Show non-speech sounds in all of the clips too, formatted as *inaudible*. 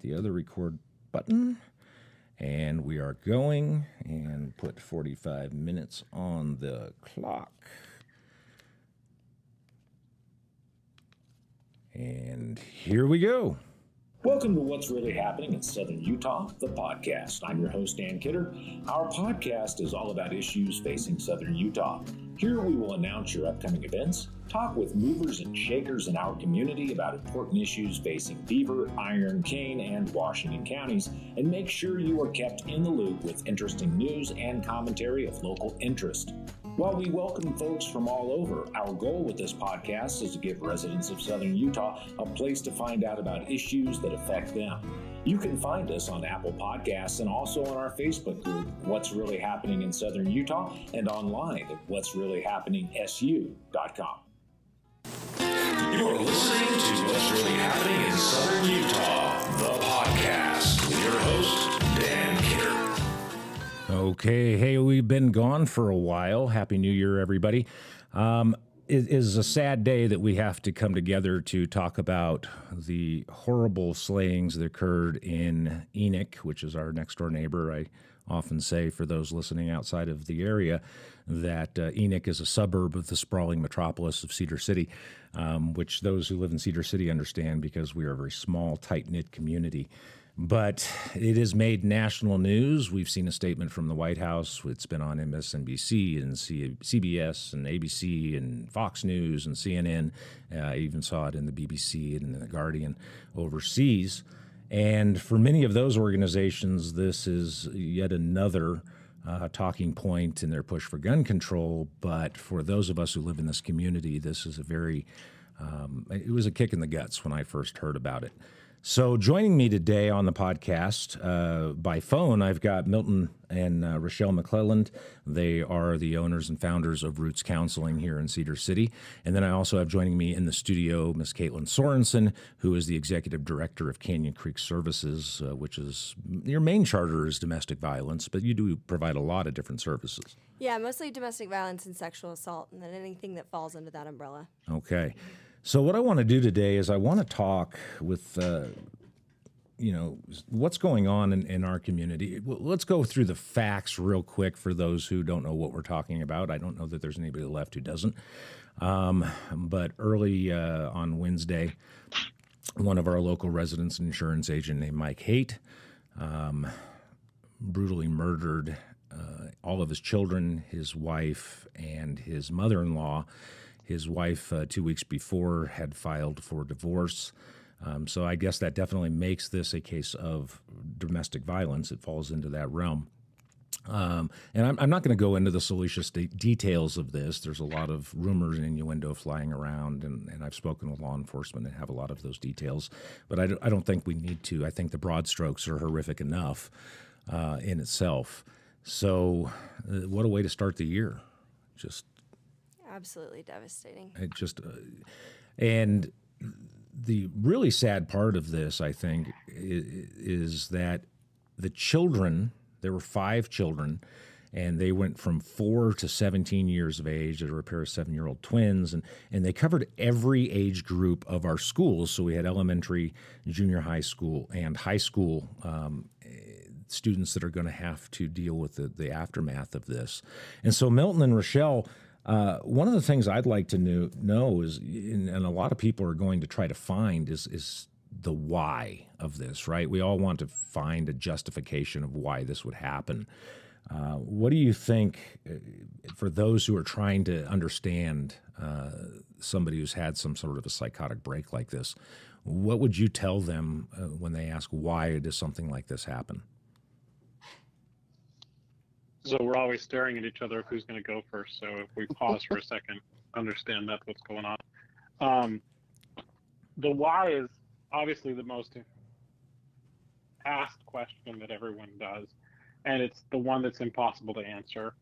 hit the other record button. Mm. And we are going and put 45 minutes on the clock. And here we go. Welcome to What's Really Happening in Southern Utah, the podcast. I'm your host, Dan Kidder. Our podcast is all about issues facing Southern Utah. Here we will announce your upcoming events, talk with movers and shakers in our community about important issues facing Beaver, Iron, Kane, and Washington counties, and make sure you are kept in the loop with interesting news and commentary of local interest. While we welcome folks from all over, our goal with this podcast is to give residents of Southern Utah a place to find out about issues that affect them. You can find us on Apple Podcasts and also on our Facebook group, What's Really Happening in Southern Utah, and online at What's Really Happening SU.com. You're listening to What's Really Happening in Southern Utah, the podcast with your host, Dan Kidder. Okay, hey, we've been gone for a while. Happy New Year, everybody. Um, it is a sad day that we have to come together to talk about the horrible slayings that occurred in Enoch, which is our next door neighbor. I often say for those listening outside of the area that uh, Enoch is a suburb of the sprawling metropolis of Cedar City, um, which those who live in Cedar City understand because we are a very small, tight knit community. But it has made national news. We've seen a statement from the White House. It's been on MSNBC and C- CBS and ABC and Fox News and CNN. Uh, I even saw it in the BBC and the Guardian overseas. And for many of those organizations, this is yet another uh, talking point in their push for gun control. But for those of us who live in this community, this is a very, um, it was a kick in the guts when I first heard about it. So, joining me today on the podcast uh, by phone, I've got Milton and uh, Rochelle McClelland. They are the owners and founders of Roots Counseling here in Cedar City. And then I also have joining me in the studio Miss Caitlin Sorenson, who is the executive director of Canyon Creek Services, uh, which is your main charter is domestic violence, but you do provide a lot of different services. Yeah, mostly domestic violence and sexual assault, and then anything that falls under that umbrella. Okay. So what I want to do today is I want to talk with, uh, you know, what's going on in, in our community. Let's go through the facts real quick for those who don't know what we're talking about. I don't know that there's anybody left who doesn't. Um, but early uh, on Wednesday, one of our local residents, an insurance agent named Mike Haight, um, brutally murdered uh, all of his children, his wife, and his mother-in-law. His wife, uh, two weeks before, had filed for divorce. Um, so I guess that definitely makes this a case of domestic violence. It falls into that realm. Um, and I'm, I'm not going to go into the salacious de- details of this. There's a lot of rumors and innuendo flying around, and, and I've spoken with law enforcement and have a lot of those details. But I, don't- I don't think we need to. I think the broad strokes are horrific enough uh, in itself. So, uh, what a way to start the year! Just Absolutely devastating. it just, uh, and the really sad part of this, I think, is, that the children. There were five children, and they went from four to seventeen years of age. There were a pair of seven-year-old twins, and and they covered every age group of our schools. So we had elementary, junior high school, and high school. Um, students that are going to have to deal with the, the aftermath of this. And so, Milton and Rochelle, uh, one of the things I'd like to know, know is, and a lot of people are going to try to find, is, is the why of this, right? We all want to find a justification of why this would happen. Uh, what do you think uh, for those who are trying to understand uh, somebody who's had some sort of a psychotic break like this? What would you tell them uh, when they ask why does something like this happen? So we're always staring at each other of who's going to go first. So if we pause for a *laughs* second, understand that's what's going on. Um, the why is obviously the most asked question that everyone does, and it's the one that's impossible to answer.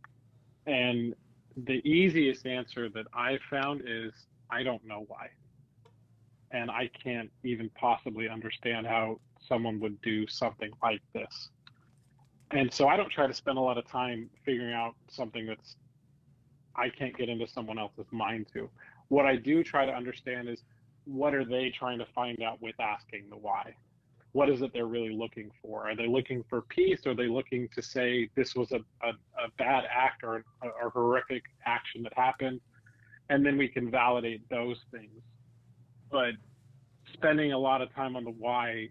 And the easiest answer that I've found is I don't know why. And I can't even possibly understand how someone would do something like this and so I don't try to spend a lot of time figuring out something that's I can't get into someone else's mind to. What I do try to understand is what are they trying to find out with asking the why? what is it they're really looking for? Are they looking for peace? Are they looking to say this was a, a, a bad act or a, a horrific action that happened? And then we can validate those things. But spending a lot of time on the why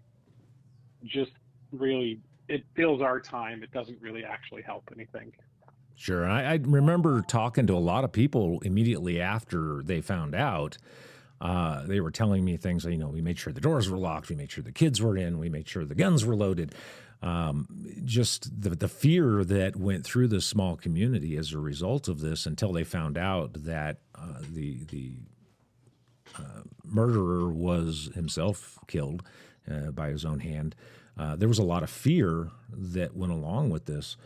just really it fills our time. It doesn't really actually help anything. Sure. I, I remember talking to a lot of people immediately after they found out. Uh, they were telling me things, you know, we made sure the doors were locked, we made sure the kids were in, we made sure the guns were loaded. Um, just the, the fear that went through this small community as a result of this until they found out that uh, the, the uh, murderer was himself killed uh, by his own hand. Uh, there was a lot of fear that went along with this.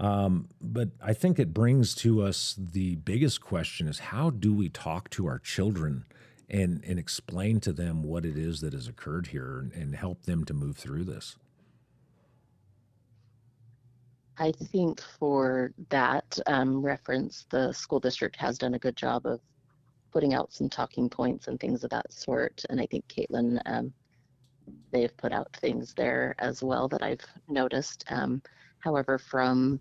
Um, but I think it brings to us the biggest question is how do we talk to our children and, and explain to them what it is that has occurred here and, and help them to move through this? I think for that um, reference, the school district has done a good job of putting out some talking points and things of that sort. And I think Caitlin, um, they've put out things there as well that I've noticed. Um, however, from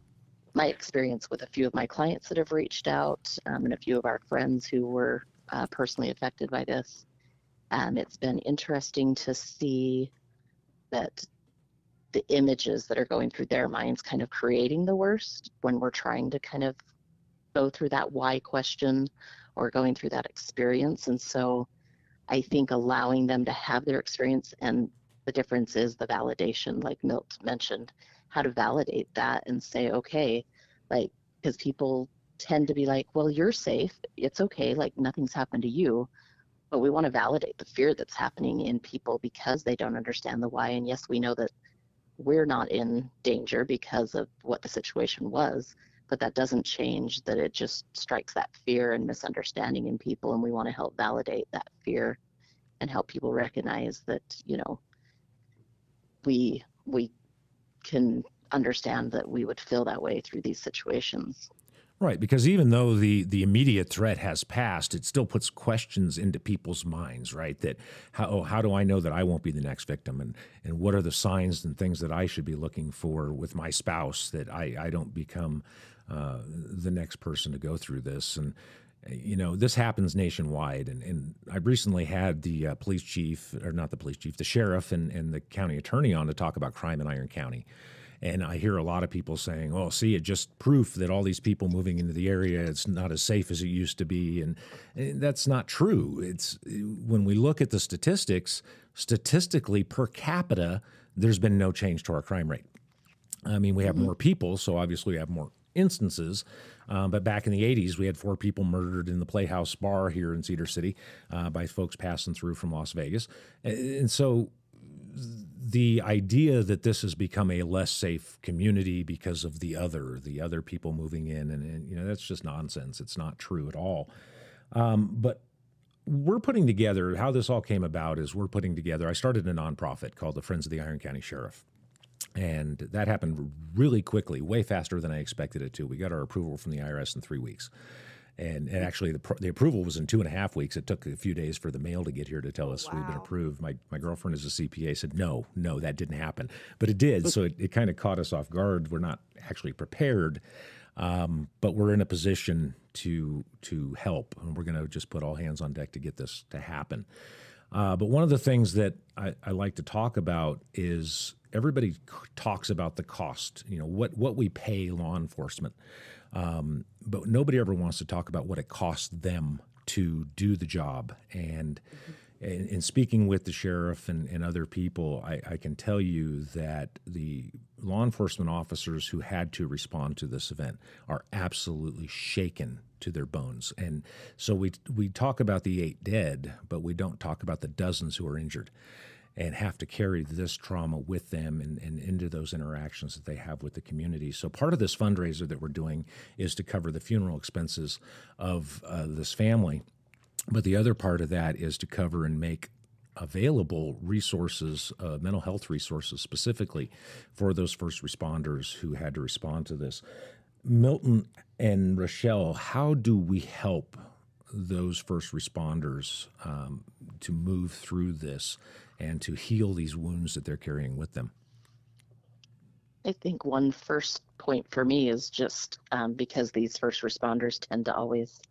my experience with a few of my clients that have reached out um, and a few of our friends who were uh, personally affected by this. Um, it's been interesting to see that the images that are going through their minds kind of creating the worst when we're trying to kind of go through that why question or going through that experience. And so I think allowing them to have their experience and the difference is the validation, like Milt mentioned, how to validate that and say, okay, like, because people tend to be like, well, you're safe. It's okay. Like, nothing's happened to you. But we want to validate the fear that's happening in people because they don't understand the why. And yes, we know that we're not in danger because of what the situation was, but that doesn't change that it just strikes that fear and misunderstanding in people. And we want to help validate that fear and help people recognize that, you know, we, we can understand that we would feel that way through these situations. Right, because even though the the immediate threat has passed, it still puts questions into people's minds, right? That how oh, how do I know that I won't be the next victim, and and what are the signs and things that I should be looking for with my spouse that I I don't become uh, the next person to go through this, and you know this happens nationwide, and and I recently had the uh, police chief or not the police chief, the sheriff and and the county attorney on to talk about crime in Iron County. And I hear a lot of people saying, "Oh, see, it just proof that all these people moving into the area it's not as safe as it used to be," and, and that's not true. It's when we look at the statistics, statistically per capita, there's been no change to our crime rate. I mean, we have mm-hmm. more people, so obviously we have more instances. Um, but back in the 80s, we had four people murdered in the Playhouse Bar here in Cedar City uh, by folks passing through from Las Vegas. And so the idea that this has become a less safe community because of the other, the other people moving in, and, and you know that's just nonsense. It's not true at all. Um, but we're putting together how this all came about is we're putting together. I started a nonprofit called the Friends of the Iron County Sheriff. And that happened really quickly, way faster than I expected it to. We got our approval from the IRS in three weeks and, and actually the, the approval was in two and a half weeks. It took a few days for the mail to get here to tell us wow. we've been approved. My my girlfriend is a CPA said no, no, that didn't happen, but it did. so it, it kind of caught us off guard. We're not actually prepared, um, but we're in a position to to help, and we're going to just put all hands on deck to get this to happen. Uh, but one of the things that I, I like to talk about is everybody talks about the cost. You know what what we pay law enforcement. Um, but nobody ever wants to talk about what it costs them to do the job. And in, in speaking with the sheriff and, and other people, I, I, can tell you that the law enforcement officers who had to respond to this event are absolutely shaken to their bones. And so we we talk about the eight dead, but we don't talk about the dozens who are injured and have to carry this trauma with them and, and, into those interactions that they have with the community. So, part of this fundraiser that we're doing is to cover the funeral expenses of uh, this family. But the other part of that is to cover and make available resources, uh, mental health resources specifically for those first responders who had to respond to this. Milton and Rochelle, how do we help those first responders um, to move through this and to heal these wounds that they're carrying with them? I think one first point for me is just um, because these first responders tend to always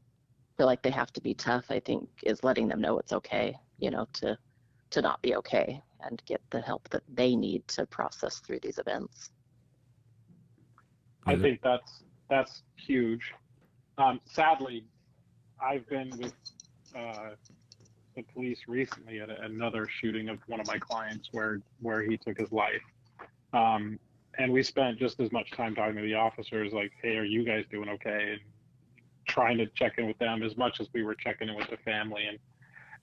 feel like they have to be tough. I think is letting them know it's okay, you know, to to not be okay and get the help that they need to process through these events. I think that's that's huge. Um, sadly, I've been with uh, the police recently at another shooting of one of my clients where where he took his life. Um, and we spent just as much time talking to the officers, like, "Hey, are you guys doing okay?" and trying to check in with them as much as we were checking in with the family and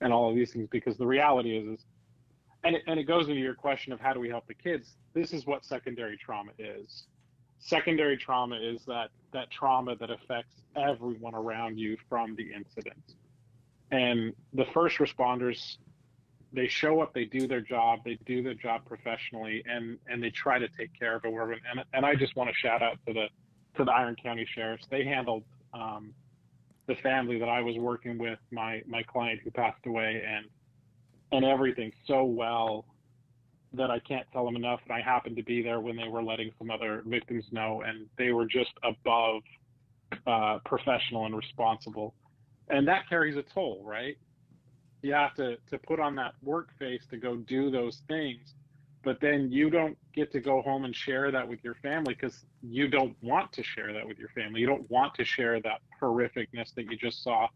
and all of these things. Because the reality is, is and it, and it goes into your question of how do we help the kids. This is what secondary trauma is. Secondary trauma is that that trauma that affects everyone around you from the incident. And the first responders they show up, they do their job, they do their job professionally, and and they try to take care of everyone. And and I just want to shout out to the to the Iron County sheriffs. They handled um, the family that I was working with, my my client who passed away, and and everything so well that I can't tell them enough. And I happened to be there when they were letting some other victims know, and they were just above uh, professional and responsible. And that carries a toll, right? you have to to put on that work face to go do those things but then you don't get to go home and share that with your family because you don't want to share that with your family. You don't want to share that horrificness that you just saw.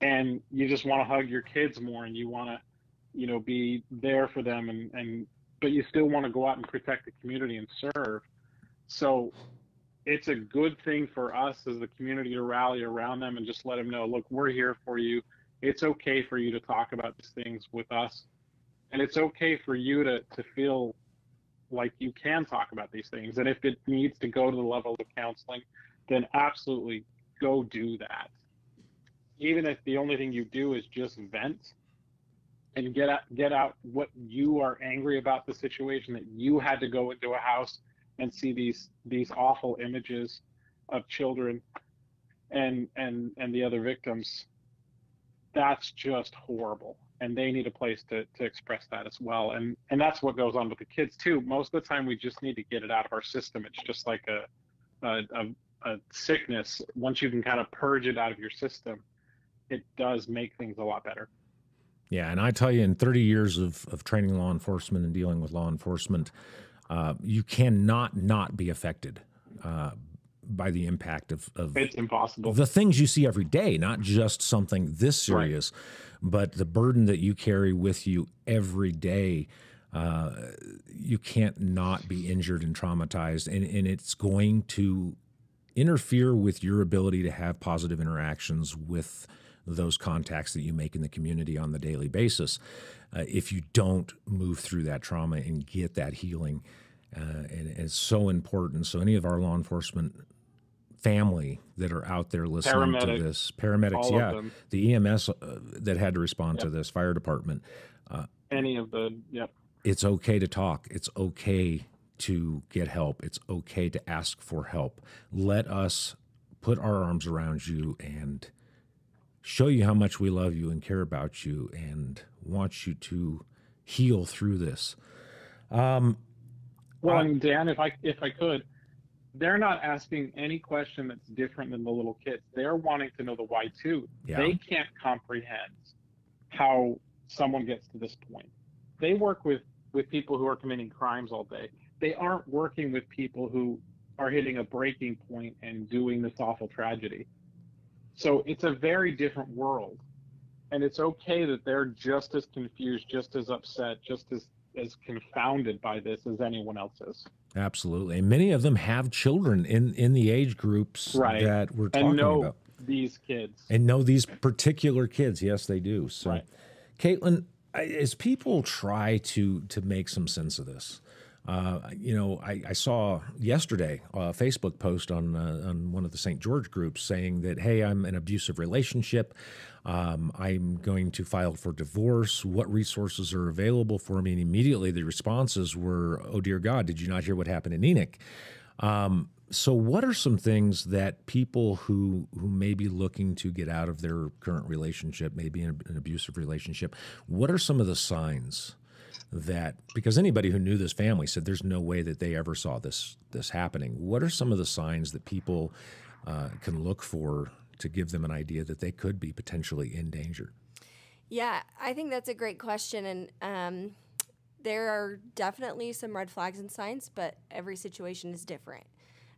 And you just want to hug your kids more and you want to you know be there for them and and but you still want to go out and protect the community and serve. So it's a good thing for us as the community to rally around them and just let them know look we're here for you. It's okay for you to talk about these things with us. And it's okay for you to, to feel like you can talk about these things. And if it needs to go to the level of counseling then absolutely go do that. Even if the only thing you do is just vent and get out get out what you are angry about the situation that you had to go into a house and see these these awful images of children and and and the other victims that's just horrible. And they need a place to, to express that as well. And and that's what goes on with the kids too. Most of the time we just need to get it out of our system. It's just like a a, a, a sickness. Once you can kind of purge it out of your system it does make things a lot better. Yeah and i tell you in 30 years of, of training law enforcement and dealing with law enforcement uh, you cannot not be affected uh, by the impact of, of it's impossible the things you see every day not just something this serious right. but the burden that you carry with you every day uh, you can't not be injured and traumatized and, and it's going to interfere with your ability to have positive interactions with those contacts that you make in the community on the daily basis uh, if you don't move through that trauma and get that healing uh, and, and it's so important so any of our law enforcement family that are out there listening to this. Paramedics, yeah, the EMS uh, that had to respond yep. to this, fire department. Uh, Any of the, yeah. It's okay to talk. It's okay to get help. It's okay to ask for help. Let us put our arms around you and show you how much we love you and care about you and want you to heal through this. Um, well, and Dan, if I if I could, they're not asking any question that's different than the little kids. They're wanting to know the why too. Yeah. They can't comprehend how someone gets to this point. They work with with people who are committing crimes all day. They aren't working with people who are hitting a breaking point and doing this awful tragedy. So it's a very different world. And it's okay that they're just as confused, just as upset, just as as confounded by this as anyone else is. Absolutely. And many of them have children in, in the age groups right. that we're talking and know about. These kids. And know these particular kids. Yes, they do. So, right. Caitlin, as people try to to make some sense of this, uh, you know, I, I, saw yesterday a Facebook post on uh, on one of the St. George groups saying that, "Hey, I'm in an abusive relationship. Um, I'm going to file for divorce. What resources are available for me?" And immediately the responses were, "Oh dear God, did you not hear what happened in Enoch?" Um, so, what are some things that people who who may be looking to get out of their current relationship, maybe in an abusive relationship, what are some of the signs? That because anybody who knew this family said there's no way that they ever saw this this happening. What are some of the signs that people uh, can look for to give them an idea that they could be potentially in danger? Yeah, I think that's a great question, and um, there are definitely some red flags and signs, but every situation is different.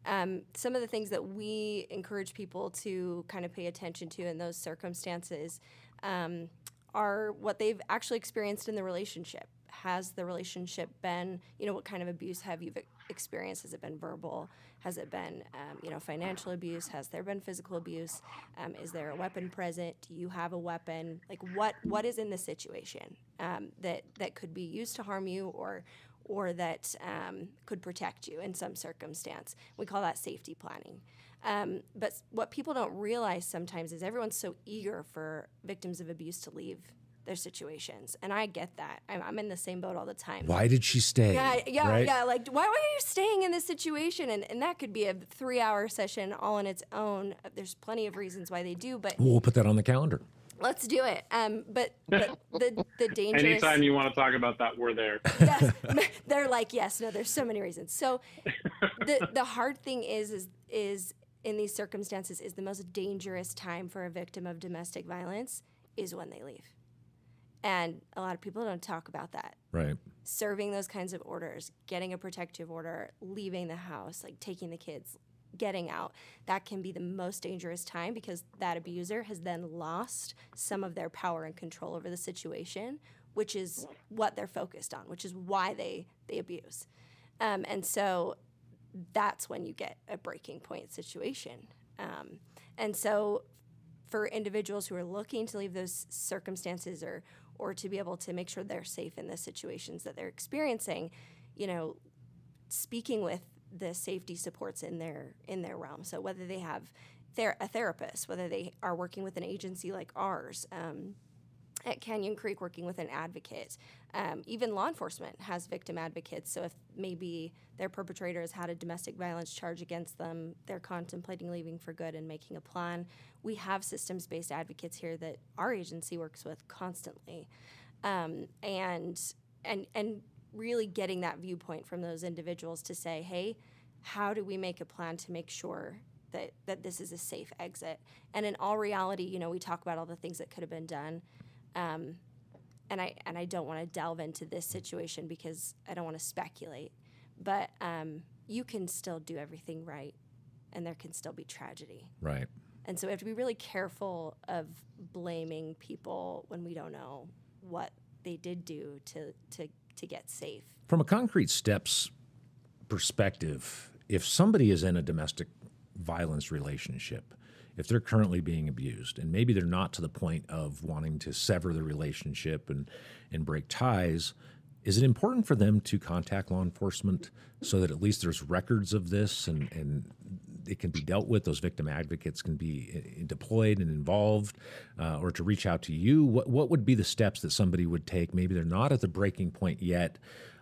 Um, some of the things that we encourage people to kind of pay attention to in those circumstances um, are what they've actually experienced in the relationship. Has the relationship been, you know, what kind of abuse have you experienced? Has it been verbal? Has it been, um, you know, financial abuse? Has there been physical abuse? Um, is there a weapon present? Do you have a weapon? Like, what what is in the situation um, that that could be used to harm you or or that um, could protect you in some circumstance? We call that safety planning. Um, but what people don't realize sometimes is everyone's so eager for victims of abuse to leave their situations, and I get that. I'm, I'm in the same boat all the time. Why did she stay? Yeah, yeah, right? yeah. Like, why were you staying in this situation? And and that could be a three-hour session all on its own. There's plenty of reasons why they do, but We'll put that on the calendar. let's do it. Um, but but the the *laughs* dangerous. Anytime you want to talk about that, we're there. *laughs* yes, *laughs* they're like yes, no. There's so many reasons. So the the hard thing is is is in these circumstances is the most dangerous time for a victim of domestic violence is when they leave. And a lot of people don't talk about that. Right. Serving those kinds of orders, getting a protective order, leaving the house, like taking the kids, getting out, that can be the most dangerous time because that abuser has then lost some of their power and control over the situation, which is what they're focused on, which is why they, they abuse. Um, and so that's when you get a breaking point situation. Um, and so for individuals who are looking to leave those circumstances or or to be able to make sure they're safe in the situations that they're experiencing, you know, speaking with the safety supports in their in their realm. So whether they have ther- a therapist, whether they are working with an agency like ours. Um, at Canyon Creek, working with an advocate. Um, even law enforcement has victim advocates. So if maybe their perpetrator has had a domestic violence charge against them, they're contemplating leaving for good and making a plan. We have systems based advocates here that our agency works with constantly. Um, and, and, and really getting that viewpoint from those individuals to say, hey, how do we make a plan to make sure that, that this is a safe exit? And in all reality, you know, we talk about all the things that could have been done. Um, and I and I don't want to delve into this situation because I don't want to speculate. But um, you can still do everything right, and there can still be tragedy. Right. And so we have to be really careful of blaming people when we don't know what they did do to to to get safe. From a concrete steps perspective, if somebody is in a domestic violence relationship, if they're currently being abused and maybe they're not to the point of wanting to sever the relationship and, and break ties, is it important for them to contact law enforcement so that at least there's records of this and, and it can be dealt with? Those victim advocates can be uh, deployed and involved, uh, or to reach out to you. What, what would be the steps that somebody would take? Maybe they're not at the breaking point yet,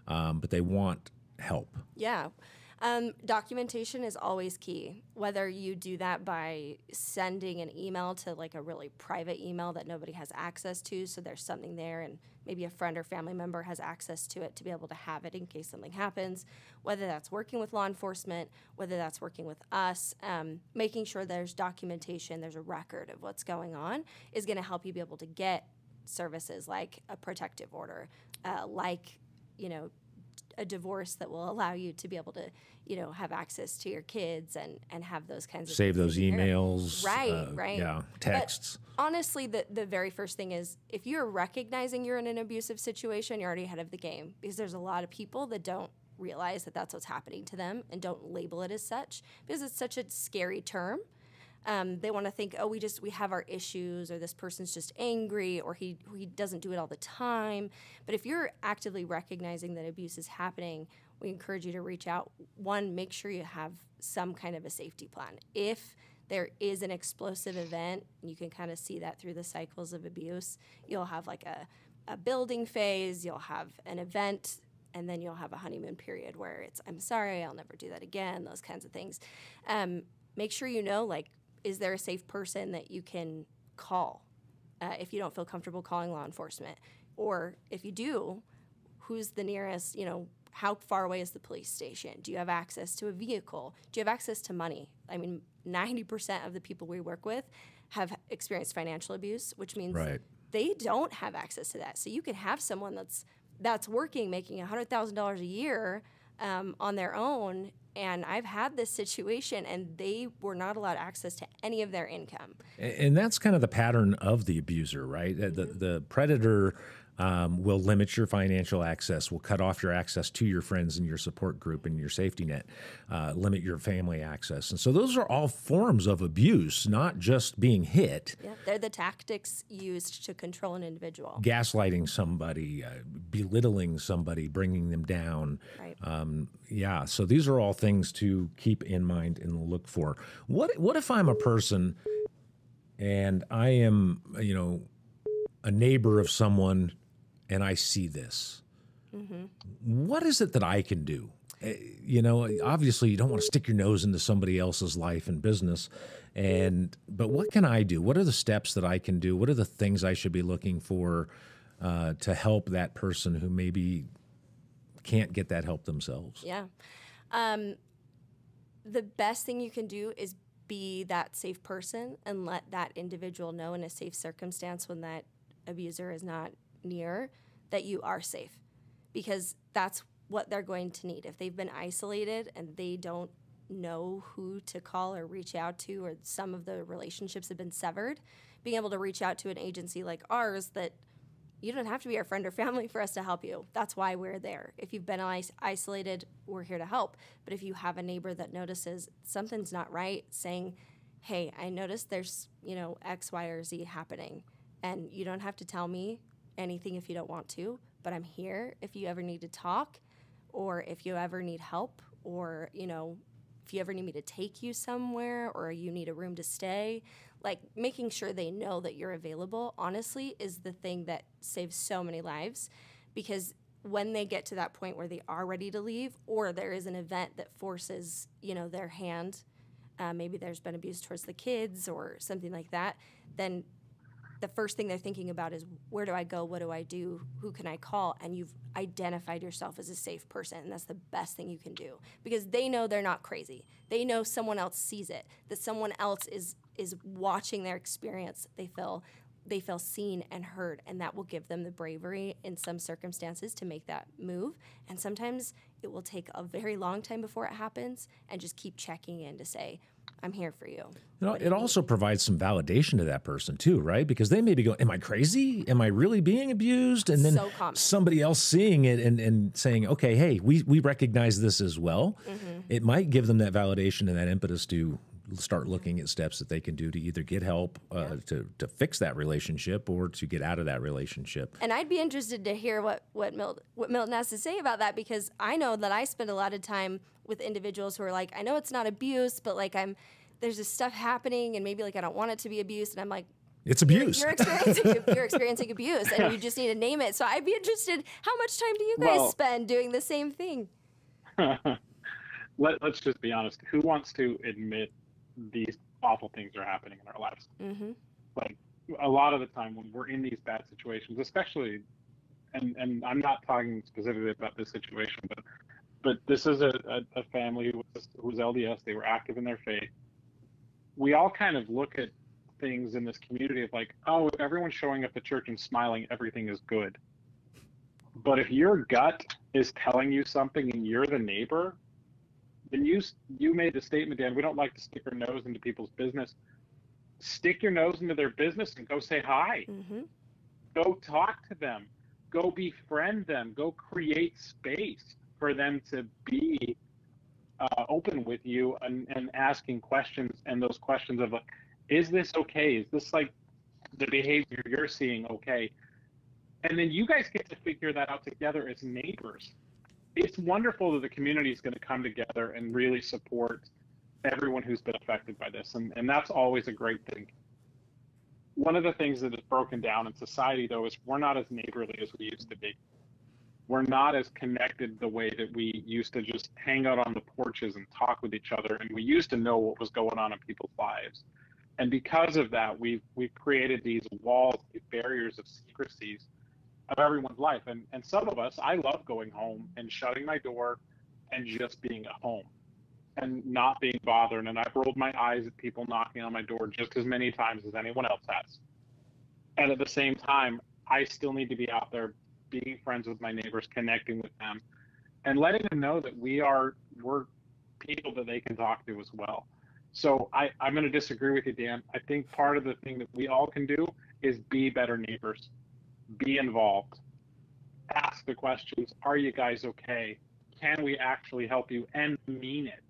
um, but they want help. Yeah. Um, documentation is always key. Whether you do that by sending an email to like a really private email that nobody has access to, so there's something there, and maybe a friend or family member has access to it to be able to have it in case something happens. Whether that's working with law enforcement, whether that's working with us, um, making sure there's documentation, there's a record of what's going on, is going to help you be able to get services like a protective order, uh, like you know a divorce that will allow you to be able to, you know, have access to your kids and and have those kinds of Save those emails. Right, uh, right. Yeah, But texts. honestly, the the very first thing is if you're recognizing you're in an abusive situation, you're already ahead of the game because there's a lot of people that don't realize that that's what's happening to them and don't label it as such because it's such a scary term. Um, they want to think, oh, we just we have our issues, or this person's just angry, or he he doesn't do it all the time. But if you're actively recognizing that abuse is happening, we encourage you to reach out. One, make sure you have some kind of a safety plan. If there is an explosive event, you can kind of see that through the cycles of abuse. You'll have like a, a building phase, you'll have an event, and then you'll have a honeymoon period where it's, I'm sorry, I'll never do that again, those kinds of things. Um, make sure you know, like, is there a safe person that you can call uh, if you don't feel comfortable calling law enforcement? Or if you do, who's the nearest, you know, how far away is the police station? Do you have access to a vehicle? Do you have access to money? I mean, 90% of the people we work with have experienced financial abuse, which means Right. they don't have access to that. So you can have someone that's that's working, making $100,000 a year um, on their own. And I've had this situation, and they were not allowed access to any of their income. A- And that's kind of the pattern of the abuser, right? Uh, The, the predator um, will limit your financial access, will cut off your access to your friends and your support group and your safety net, uh, limit your family access. And so those are all forms of abuse, not just being hit. Yeah, they're the tactics used to control an individual. Gaslighting somebody, uh, belittling somebody, bringing them down. Right. Um, yeah, so these are all things to keep in mind and look for. What what if I'm a person and I am, you know, a neighbor of someone and I see this? What is it that I can do? Eh, You know, obviously you don't want to stick your nose into somebody else's life and business. And but what can I do? What are the steps that I can do? What are the things I should be looking for uh, to help that person who maybe can't get that help themselves? Yeah. Um, the best thing you can do is be that safe person and let that individual know in a safe circumstance when that abuser is not near that you are safe because that's what they're going to need. If they've been isolated and they don't know who to call or reach out to, or some of the relationships have been severed, being able to reach out to an agency like ours that you don't have to be our friend or family for us to help you. That's why we're there. If you've been is- isolated, we're here to help. But if you have a neighbor that notices something's not right, saying, "Hey, I noticed there's, you know, X, Y, or Z happening." And you don't have to tell me anything if you don't want to, but I'm here if you ever need to talk or if you ever need help or, you know, if you ever need me to take you somewhere or you need a room to stay, like making sure they know that you're available, honestly, is the thing that saves so many lives because when they get to that point where they are ready to leave or there is an event that forces, you know, their hand, uh, maybe there's been abuse towards the kids or something like that, then the first thing they're thinking about is where do I go? What do I do? Who can I call? And you've identified yourself as a safe person, and that's the best thing you can do because they know they're not crazy. They know someone else sees it, that someone else is is watching their experience. They feel they feel seen and heard, and that will give them the bravery in some circumstances to make that move. And sometimes it will take a very long time before it happens, and just keep checking in to say, "I'm here for you." You know, it also provides some validation to that person too, right? Because they may be going, "Am I crazy? Am I really being abused?" And then So somebody else seeing it and, and saying, "Okay, hey, we we recognize this as well." Mm-hmm. It might give them that validation and that impetus to start looking at steps that they can do to either get help uh, to to fix that relationship or to get out of that relationship. And I'd be interested to hear what what Milton, what Milton has to say about that because I know that I spend a lot of time with individuals who are like, I know it's not abuse, but like I'm there's this stuff happening, and maybe like I don't want it to be abuse, and I'm like. It's You're, abuse. you're experiencing you're *laughs* experiencing abuse, and you just need to name it. So I'd be interested. How much time do you guys Well- spend doing the same thing? *laughs* Let, let's just be honest. Who wants to admit these awful things are happening in our lives? Mm-hmm. Like a lot of the time when we're in these bad situations, especially, and and I'm not talking specifically about this situation, but but this is a, a, a family who was, who was LDS. They were active in their faith. We all kind of look at things in this community of like, oh, if everyone's showing up at church and smiling, everything is good. But if your gut is telling you something and you're the neighbor, then you you made the statement, Dan. We don't like to stick our nose into people's business. Stick your nose into their business and go say hi. Mm-hmm. Go talk to them. Go befriend them. Go create space for them to be uh, open with you and, and asking questions. And those questions of, is this okay? Is this like the behavior you're seeing okay? And then you guys get to figure that out together as neighbors it's wonderful that the community is going to come together and really support everyone who's been affected by this. And, and that's always a great thing. One of the things that is broken down in society, though, is we're not as neighborly as we used to be. We're not as connected the way that we used to just hang out on the porches and talk with each other. And we used to know what was going on in people's lives. And because of that, we've, we've created these walls, these barriers of secrecies of everyone's life. And and some of us, I love going home and shutting my door and just being at home and not being bothered. And I've rolled my eyes at people knocking on my door just as many times as anyone else has. And at the same time, I still need to be out there being friends with my neighbors, connecting with them, and letting them know that we are we're people that they can talk to as well. So I, I'm going to disagree with you, Dan. I think part of the thing that we all can do is be better neighbors, be involved, ask the questions. Are you guys okay? Can we actually help you and mean it?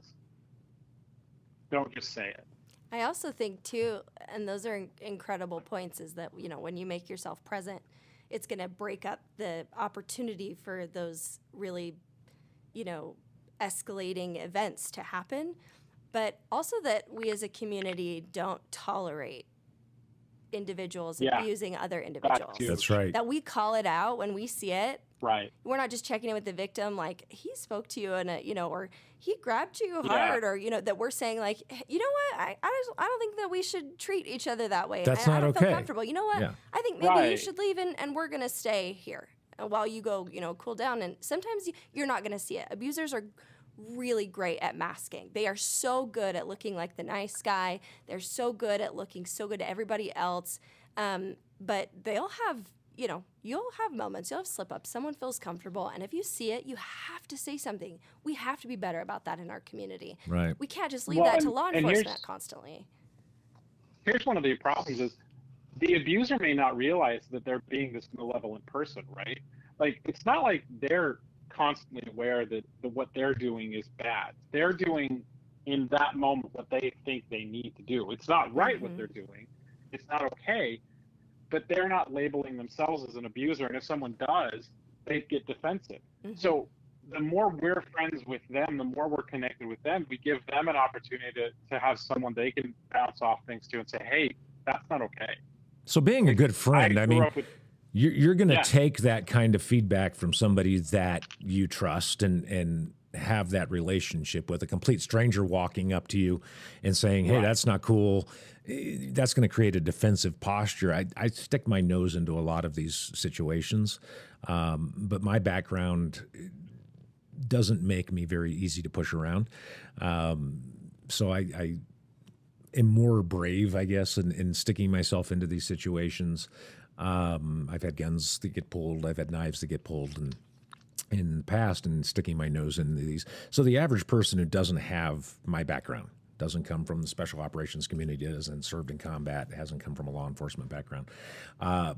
Don't just say it. I also think too, and those are incredible points, is that you know when you make yourself present, it's going to break up the opportunity for those really, you know, escalating events to happen, but also that we as a community don't tolerate individuals Yeah. abusing other individuals. That's right. That we call it out when we see it. Right. We're not just checking in with the victim, like he spoke to you and a, you know, or he grabbed you Yeah. hard, or you know, that we're saying like, you know what, I, I, just, I don't think that we should treat each other that way. That's I, not I don't okay. Feel comfortable. You know what? Yeah. I think maybe you should leave, and, and we're gonna stay here uh, while you go, you know, cool down. And sometimes you, you're not gonna see it. Abusers are really great at masking. They are so good at looking like the nice guy. They're so good at looking so good to everybody else. Um, but they'll have, you know, you'll have moments, you'll have slip ups. Someone feels comfortable. And if you see it, you have to say something. We have to be better about that in our community. Right. We can't just leave Well, that to law enforcement constantly. Here's one of the problems is the abuser may not realize that they're being this malevolent person, right? Like it's not like they're constantly aware that, that what they're doing is bad. They're doing in that moment what they think they need to do. It's not right what Mhm. they're doing. It's not okay, but they're not labeling themselves as an abuser. And if someone does, they get defensive. Mhm. So the more we're friends with them, the more we're connected with them, we give them an opportunity to, to have someone they can bounce off things to and say, hey, that's not okay. So being a good friend, I, grew mean, with, you're, you're going to Yeah. take that kind of feedback from somebody that you trust and and have that relationship with a complete stranger walking up to you and saying, "Hey, Right. that's not cool." Eh, That's going to create a defensive posture. I, I stick my nose into a lot of these situations, um, but my background doesn't make me very easy to push around. Um, so I, I am more brave, I guess, in, in sticking myself into these situations. Um, I've had guns that get pulled. I've had knives that get pulled, and in the past, and sticking my nose into these. So the average person who doesn't have my background, doesn't come from the special operations community, doesn't served in combat, hasn't come from a law enforcement background, uh,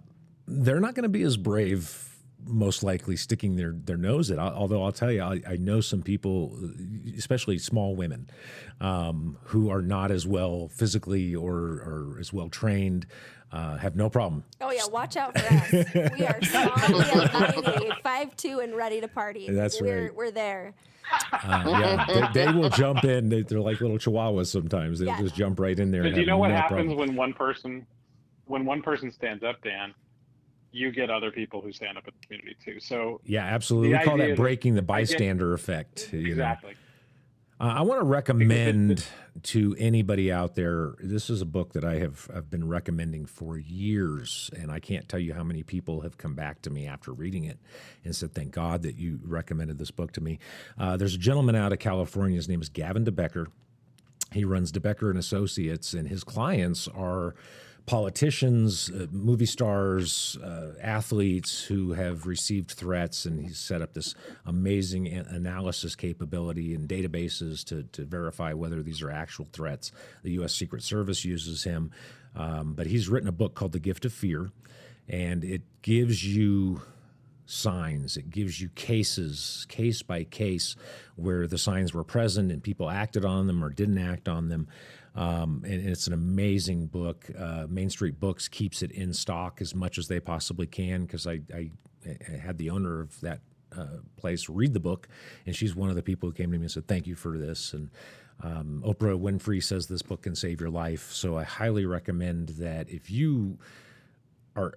they're not going to be as brave. Most likely sticking their, their nose in. Al- Although I'll tell you, I, I know some people, especially small women, um, who are not as well physically or, or as well trained, uh, have no problem Oh yeah, watch out for us. we are *laughs* strong five two and ready to party. That's we're, right. We're there. Uh, yeah, they, they will jump in. They, they're like little chihuahuas sometimes. They'll Yeah. just jump right in there. do you know what no happens problem. when one person, when one person stands up, Dan? You get other people who stand up in the community too. So Yeah, absolutely. We call that breaking the I get- bystander effect. You know? exactly. Uh, I want to recommend to anybody out there. This is a book that I have I've been recommending for years, and I can't tell you how many people have come back to me after reading it and said, "Thank God that you recommended this book to me." Uh, there's a gentleman out of California. His name is Gavin de Becker. He runs de Becker and Associates, and his clients are politicians, uh, movie stars, uh, athletes who have received threats, and he's set up this amazing analysis capability and databases to, to verify whether these are actual threats. The U.S. Secret Service uses him, um, but he's written a book called The Gift of Fear, and it gives you signs. It gives you cases, case by case, where the signs were present and people acted on them or didn't act on them. Um, and it's an amazing book. Uh, Main Street Books keeps it in stock as much as they possibly can because I, I, I had the owner of that uh, place read the book, and she's one of the people who came to me and said, "Thank you for this." And um, Oprah Winfrey says this book can save your life. So I highly recommend that if you are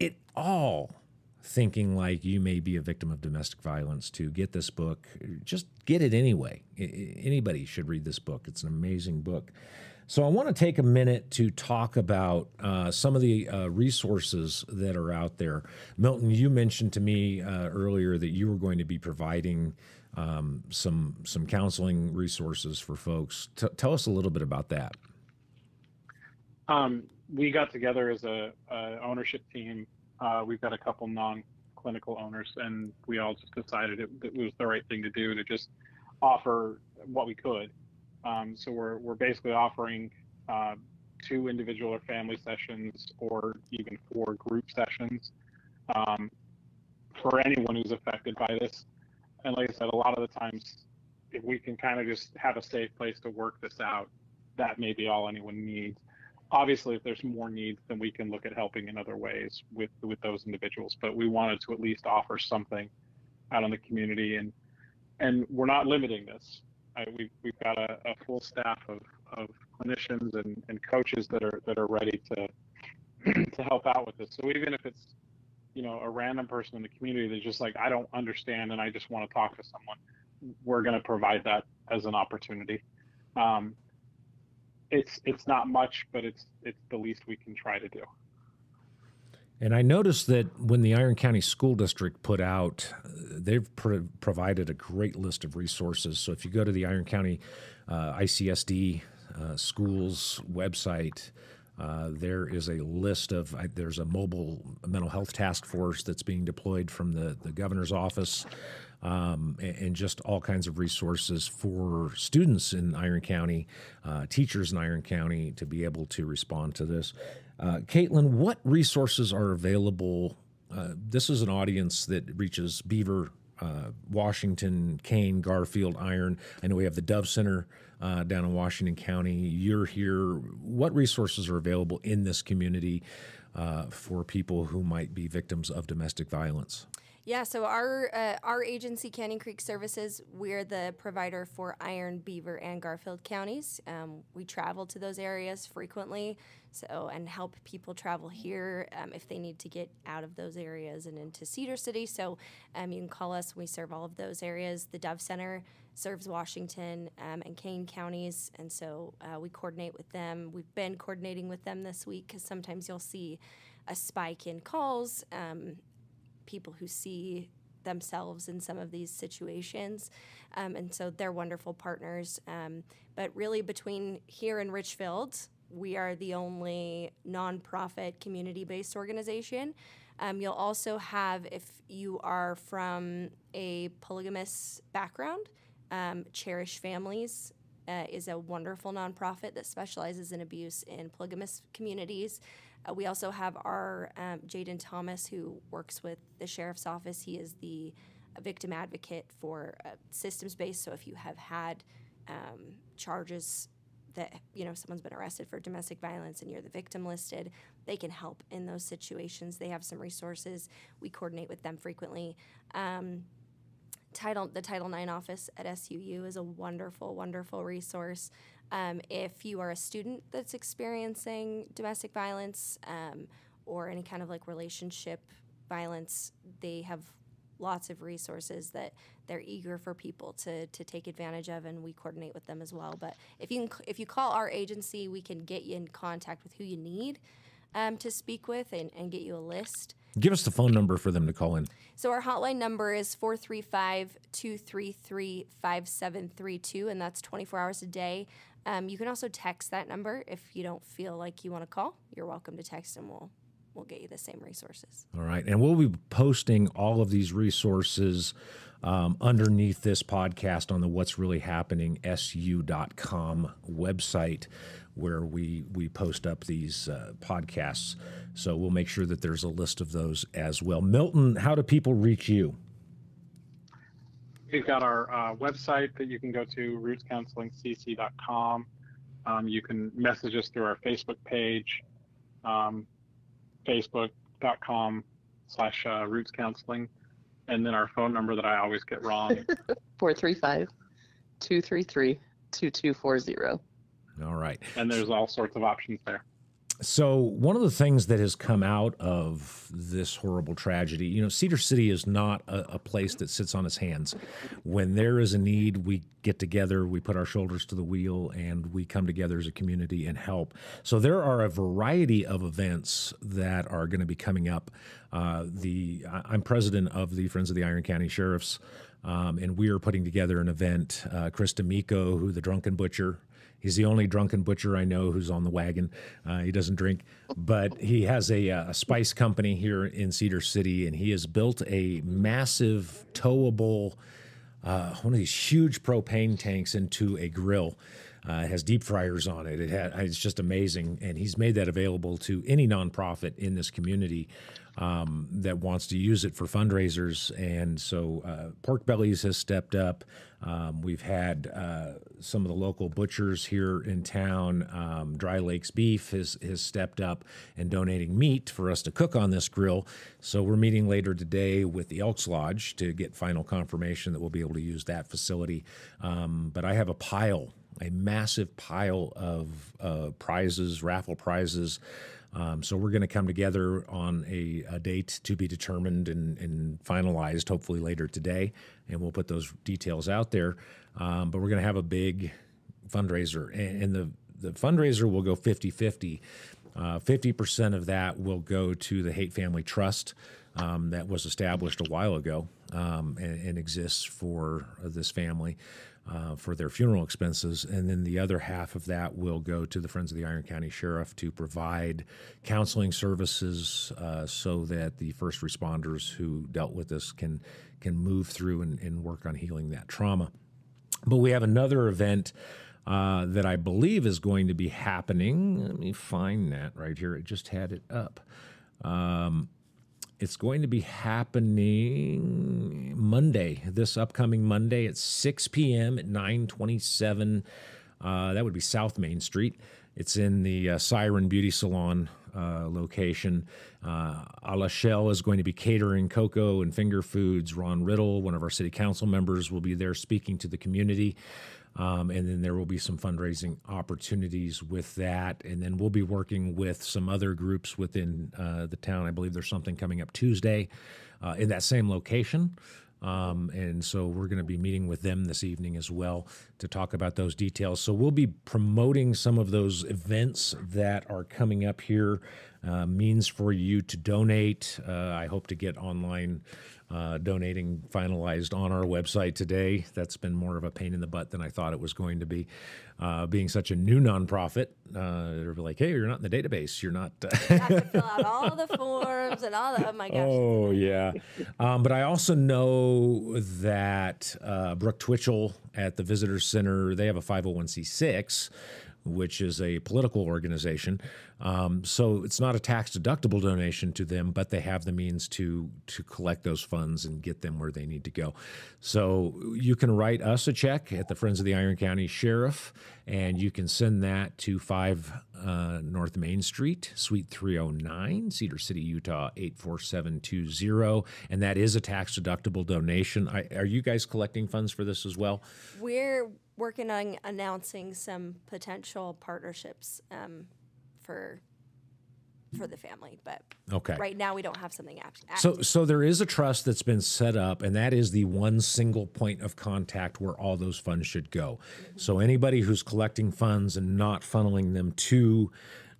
at all thinking like you may be a victim of domestic violence to get this book just get it anyway anybody should read this book it's an amazing book So I want to take a minute to talk about uh, some of the uh, resources that are out there. Milton, you mentioned to me uh, earlier that you were going to be providing um, some some counseling resources for folks. T- tell us a little bit about that. Um, we got together as a, a ownership team. Uh, we've got a couple non-clinical owners, and we all just decided it, it was the right thing to do to just offer what we could. Um, so we're we're basically offering uh, two individual or family sessions, or even four group sessions um, for anyone who's affected by this. And like I said, a lot of the times, if we can kind of just have a safe place to work this out, that may be all anyone needs. Obviously, if there's more needs, then we can look at helping in other ways with with those individuals. But we wanted to at least offer something out in the community, and and we're not limiting this. I, we've, we've got a, a, full staff of, of clinicians and, and coaches that are that are ready to *clears throat* to help out with this. So even if it's you know a random person in the community that's just like I don't understand and I just want to talk to someone, we're going to provide that as an opportunity. Um, it's it's not much, but it's it's the least we can try to do. And I noticed that when the Iron County School District put out, they've pro- provided a great list of resources. So if you go to the Iron County uh, ICSD uh, schools website, uh, there is a list of there's a mobile mental health task force that's being deployed from the, the governor's office um, and, and, just all kinds of resources for students in Iron County, uh, teachers in Iron County to be able to respond to this. Uh, Caitlin, what resources are available? Uh, this is an audience that reaches Beaver, uh, Washington, Kane, Garfield, Iron. I know we have the Dove Center uh, down in Washington County. You're here. What resources are available in this community uh, for people who might be victims of domestic violence? Yeah, so our uh, our agency, Canyon Creek Services, we're the provider for Iron, Beaver, and Garfield counties. Um, we travel to those areas frequently, so and help people travel here um, if they need to get out of those areas and into Cedar City. So um, you can call us. We serve all of those areas. The Dove Center serves Washington um, and Kane counties, and so uh, we coordinate with them. We've been coordinating with them this week because sometimes you'll see a spike in calls um, people who see themselves in some of these situations. Um, and so they're wonderful partners. Um, but really, between here and Richfield, we are the only nonprofit community based organization. Um, you'll also have, if you are from a polygamous background, um, Cherish Families uh, is a wonderful nonprofit that specializes in abuse in polygamous communities. Uh, we also have our um, Jaden Thomas, who works with the sheriff's office. He is the victim advocate for uh, systems based. So if you have had um, charges that you know someone's been arrested for domestic violence and you're the victim listed, they can help in those situations. They have some resources. We coordinate with them frequently. Um, Title the Title IX office at SUU is a wonderful, wonderful resource. Um, if you are a student that's experiencing domestic violence um, or any kind of like relationship violence, they have lots of resources that they're eager for people to, to take advantage of and we coordinate with them as well. But if you can, if you call our agency we can get you in contact with who you need um, to speak with and, and get you a list Give us the phone number for them to call in. So our hotline number is 435-233-5732 and that's 24 hours a day. Um, you can also text that number if you don't feel like you want to call. You're welcome to text and we'll we'll get you the same resources. All right. And we'll be posting all of these resources um, underneath this podcast on the What's Really Happening SU.com website where we, we post up these uh, podcasts. So we'll make sure that there's a list of those as well. Milton, how do people reach you? We've got our uh, website that you can go to, rootscounselingcc.com. Um, you can message us through our Facebook page, um, facebook.com slash uh, roots counseling. And then our phone number that I always get wrong *laughs* 435 233 2240. All right. And there's all sorts of options there. So one of the things that has come out of this horrible tragedy, you know, Cedar City is not a, a, place that sits on its hands. When there is a need, we get together, we put our shoulders to the wheel, and we come together as a community and help. So there are a variety of events that are going to be coming up. Uh, the I'm president of the Friends of the Iron County Sheriffs. Um, and we are putting together an event. Uh, Chris D'Amico, who the drunken butcher, He's the only drunken butcher I know who's on the wagon. Uh, he doesn't drink, but he has a, uh, a, spice company here in Cedar City, and he has built a massive towable, uh, one of these huge propane tanks into a grill. Uh, it has deep fryers on it. It it's just amazing, and he's made that available to any nonprofit in this community um, that wants to use it for fundraisers. And so uh, Pork Bellies has stepped up. Um, we've had uh, some of the local butchers here in town. Um, Dry Lakes Beef has, has stepped up and donating meat for us to cook on this grill. So we're meeting later today with the Elks Lodge to get final confirmation that we'll be able to use that facility. Um, but I have a pile, a massive pile of uh, prizes, raffle prizes. Um, so we're going to come together on a, a, date to be determined and, and, finalized, hopefully later today, and we'll put those details out there. Um, but we're going to have a big fundraiser, and, and the the fundraiser will go 50 50. Uh, 50% of that will go to the Haight Family Trust um, that was established a while ago um, and, and, exists for this family uh, for their funeral expenses. And then the other half of that will go to the Friends of the Iron County Sheriff to provide counseling services uh, so that the first responders who dealt with this can, can move through and, and work on healing that trauma. But we have another event. Uh, that I believe is going to be happening. Let me find that right here. It just had it up. Um, it's going to be happening Monday, this upcoming Monday at 6 p.m. at 927. Uh, that would be South Main Street. It's in the uh, Siren Beauty Salon uh, location. Uh, A La Shell is going to be catering cocoa and finger foods. Ron Riddle, one of our city council members, will be there speaking to the community. Um, and then there will be some fundraising opportunities with that. And then we'll be working with some other groups within uh, the town. I believe there's something coming up Tuesday uh, in that same location. Um, and so we're going to be meeting with them this evening as well to talk about those details. So we'll be promoting some of those events that are coming up here, uh, means for you to donate. Uh, I hope to get online uh, donating finalized on our website today. That's been more of a pain in the butt than I thought it was going to be. Uh, being such a new nonprofit, uh, they're like, "Hey, you're not in the database. You're not." *laughs* You have to fill out all the forms and all the. Oh my gosh. Oh yeah, um, but I also know that uh, Brooke Twitchell at the Visitor Center they have a 501c6 which is a political organization. Um, so it's not a tax deductible donation to them, but they have the means to to collect those funds and get them where they need to go. So you can write us a check at the Friends of the Iron County Sheriff, and you can send that to five uh, North Main Street, Suite 309, Cedar City, Utah 84720, and that is a tax deductible donation. I, are you guys collecting funds for this as well? We're working on announcing some potential partnerships um, for for the family, but okay. right now we don't have something active. So, so there is a trust that's been set up, and that is the one single point of contact where all those funds should go. Mm-hmm. So, anybody who's collecting funds and not funneling them to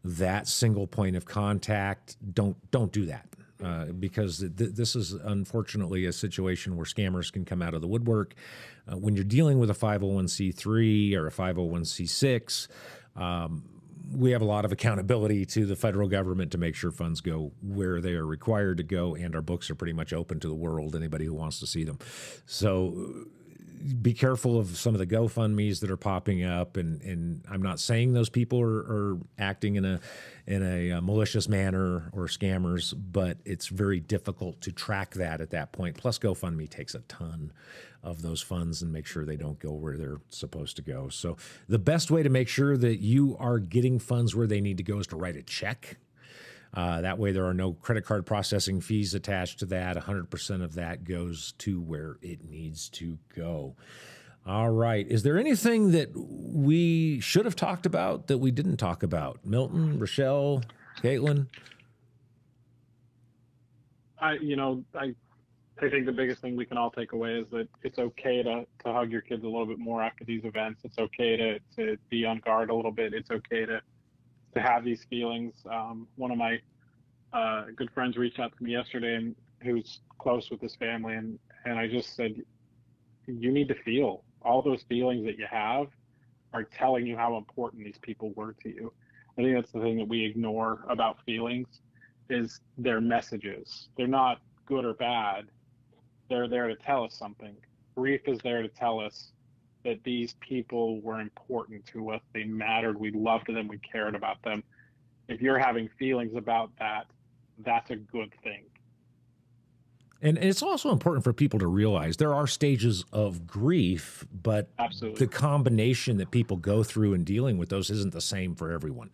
that single point of contact, don't don't do that. Uh, because th- this is unfortunately a situation where scammers can come out of the woodwork. Uh, when you're dealing with a 501c3 or a 501c6, um, we have a lot of accountability to the federal government to make sure funds go where they are required to go, and our books are pretty much open to the world, anybody who wants to see them. So be careful of some of the GoFundmes that are popping up, and and I'm not saying those people are, are acting in a in a, uh, malicious manner or scammers, but it's very difficult to track that at that point. Plus, GoFundMe takes a ton of those funds and make sure they don't go where they're supposed to go. So the best way to make sure that you are getting funds where they need to go is to write a check uh, that way, there are no credit card processing fees attached to that. 100% of that goes to where it needs to go. All right. Is there anything that we should have talked about that we didn't talk about? Milton, Rochelle, Caitlin? I, you know, I, I think the biggest thing we can all take away is that it's okay to, to hug your kids a little bit more after these events. It's okay to, to be on guard a little bit. It's okay to, to have these feelings. Um, one of my uh, good friends reached out to me yesterday and who's close with his family. And, and I just said, you need to feel all those feelings that you have are telling you how important these people were to you. I think that's the thing that we ignore about feelings is their messages. They're not good or bad. They're there to tell us something. Grief is there to tell us that these people were important to us. They mattered. We loved them. We cared about them. If you're having feelings about that, that's a good thing. And it's also important for people to realize there are stages of grief, but Absolutely. the combination that people go through in dealing with those isn't the same for everyone.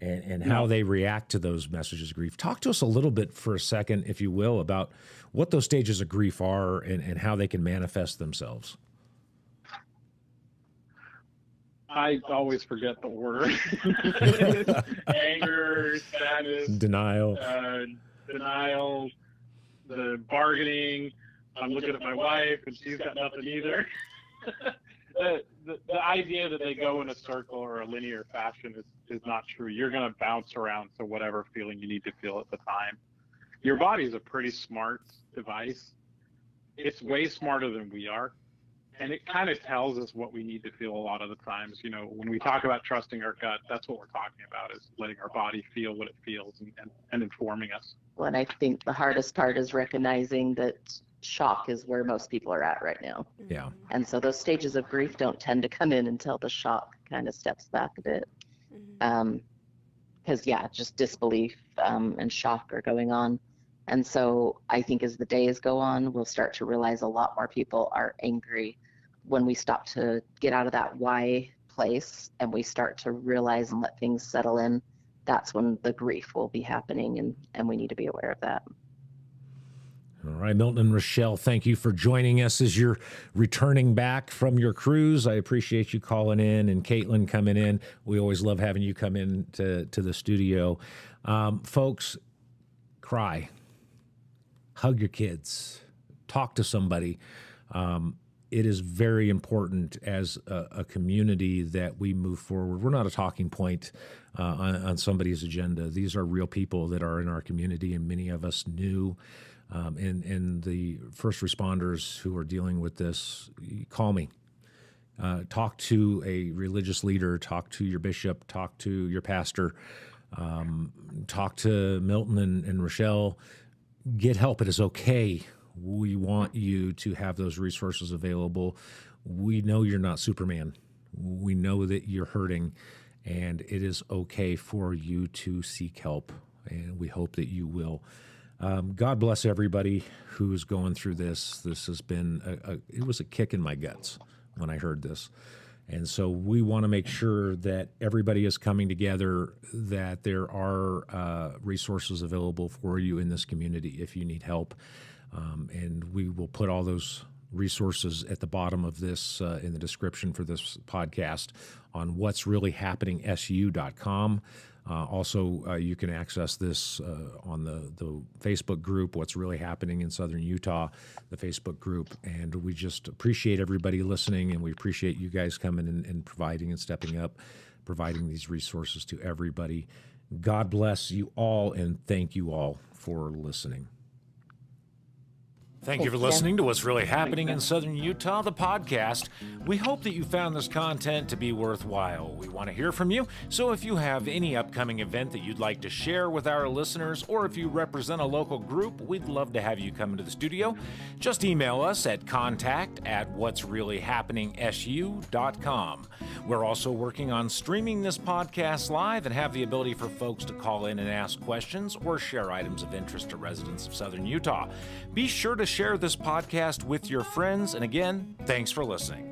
And, and how they react to those messages of grief. Talk to us a little bit for a second, if you will, about what those stages of grief are and, and how they can manifest themselves. I always forget the order. *laughs* Anger, sadness, Denial. uh, denial, the bargaining. I'm looking at my wife and she's got nothing either. *laughs* the, the, the idea that they go in a circle or a linear fashion is, is not true. You're going to bounce around to whatever feeling you need to feel at the time. Your body is a pretty smart device. It's way smarter than we are. And it kind of tells us what we need to feel a lot of the times. You know, when we talk about trusting our gut, that's what we're talking about is letting our body feel what it feels and, and, and informing us. Well, and I think the hardest part is recognizing that shock is where most people are at right now. Yeah. And so those stages of grief don't tend to come in until the shock kind of steps back a bit. Um, because yeah, just disbelief um, and shock are going on. And so I think as the days go on, we'll start to realize a lot more people are angry when we stop to get out of that why place and we start to realize and let things settle in. That's when the grief will be happening, and, and we need to be aware of that. All right, Milton and Rochelle, thank you for joining us as you're returning back from your cruise. I appreciate you calling in and Caitlin coming in. We always love having you come in to, to the studio. Um, folks, cry, hug your kids, talk to somebody. Um, it is very important as a, a community that we move forward. We're not a talking point uh, on, on somebody's agenda. These are real people that are in our community, and many of us knew. Um, and and the first responders who are dealing with this, call me. Uh, talk to a religious leader. Talk to your bishop. Talk to your pastor. Um, talk to Milton and, and Rochelle. Get help. It is okay. We want you to have those resources available. We know you're not Superman. We know that you're hurting, and it is okay for you to seek help. And we hope that you will. Um, God bless everybody who's going through this. This has been a, a, it was a kick in my guts when I heard this, and so we want to make sure that everybody is coming together. That there are uh, resources available for you in this community if you need help, um, and we will put all those resources at the bottom of this uh, in the description for this podcast on what's really happening su.com uh, also, uh, you can access this uh, on the, the Facebook group, What's Really Happening in Southern Utah, the Facebook group. And we just appreciate everybody listening, and we appreciate you guys coming and, and providing and stepping up, providing these resources to everybody. God bless you all, and thank you all for listening. Thank you for listening to What's Really Happening in Southern Utah, the podcast. We hope that you found this content to be worthwhile. We want to hear from you, so if you have any upcoming event that you'd like to share with our listeners, or if you represent a local group, we'd love to have you come into the studio. Just email us at contact at what's really happening su.com. We're also working on streaming this podcast live and have the ability for folks to call in and ask questions or share items of interest to residents of Southern Utah. Be sure to share this podcast with your friends. And again, thanks for listening.